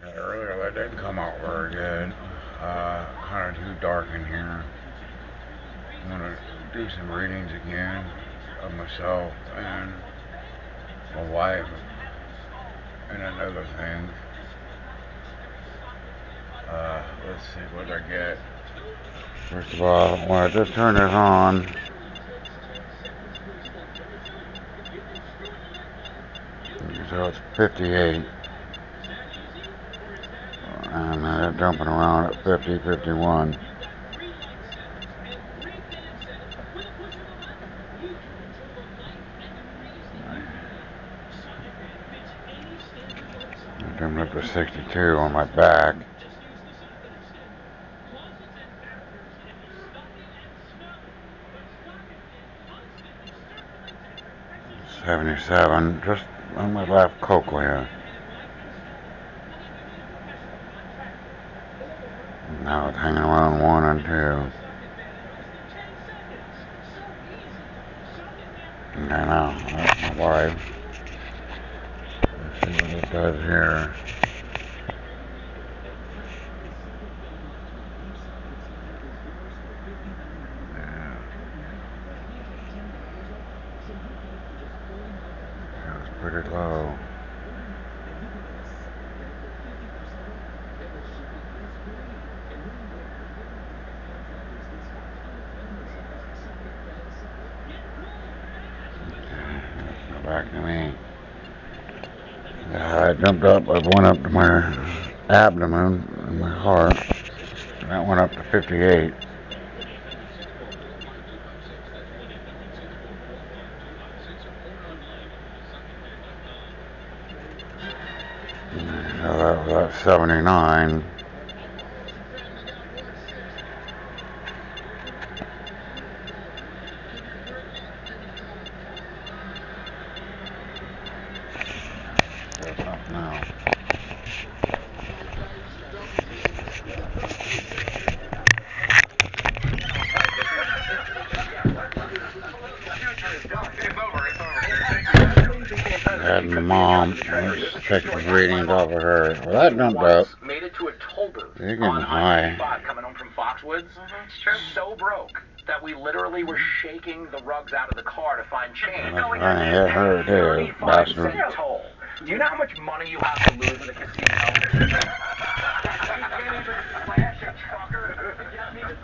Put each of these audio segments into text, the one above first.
Okay, earlier that didn't come out very good. Uh, kind of too dark in here. I'm gonna do some readings again of myself and my wife and another thing. Uh, let's see what I get. First of all, when I just turn it on, so it's 58 jumping around at 50, 51. I'm up to 62 on my back. Seventy-seven, just on my left cochlea. Now it's hanging around one and two. Okay, now that's my wife. Let's see what it does here. Yeah. That was pretty low. Back to me. Yeah, I jumped up, I went up to my abdomen and my heart. That went up to 58. So uh, that was at 79. What's up now? Had my mom check the readings off of her. Well, that jumped up. Made it to a toll booth You're getting high. Coming home from Foxwoods. Mm-hmm, so broke that we literally were shaking the rugs out of the car to find change. That's right, yeah, her it is, 35 bastard. Cent toll. Do you know how much money you have to lose at a casino? You can't even flash a trucker to get me a?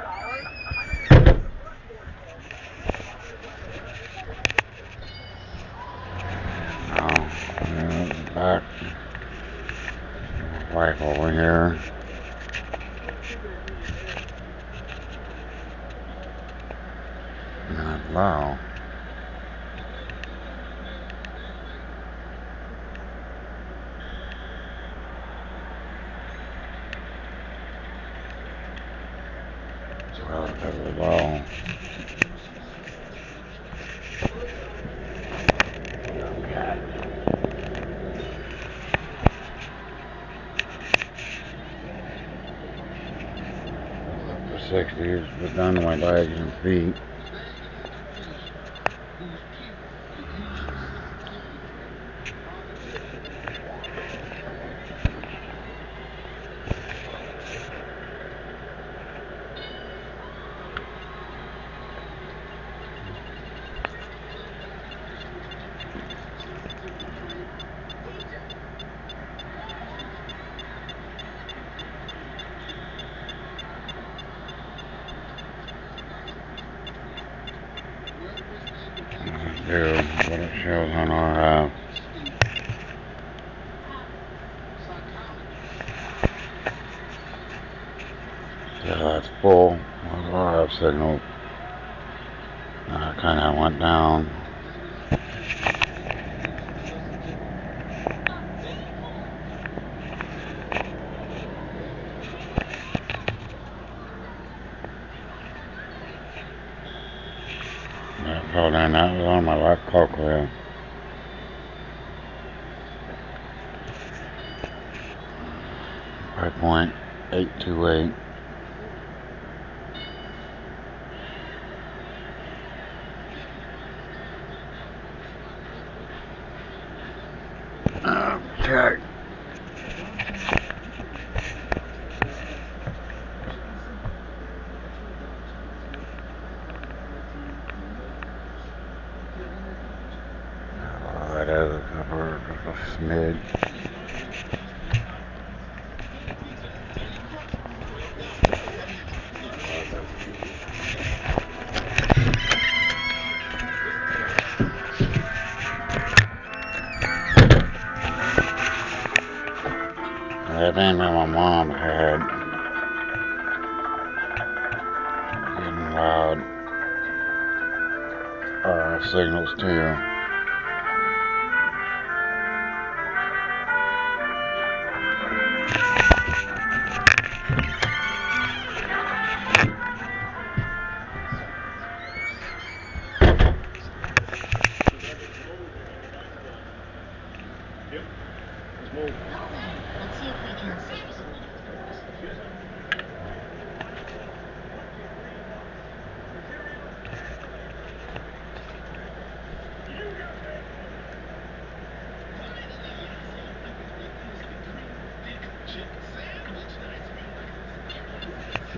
No, back. Wife over here. Not low. Relatively low. Up to 60, but down to my legs and feet. What it shows on our yeah that's full. Our RF signal uh, kind of went down down that was on my left cochlea Five point eight two eight. Uh, okay. Right. I think my mom had getting loud uh, signals too. Let's see if we can save.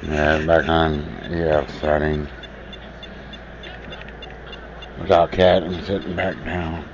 Yeah, back on EF setting. Without cat and sitting back down.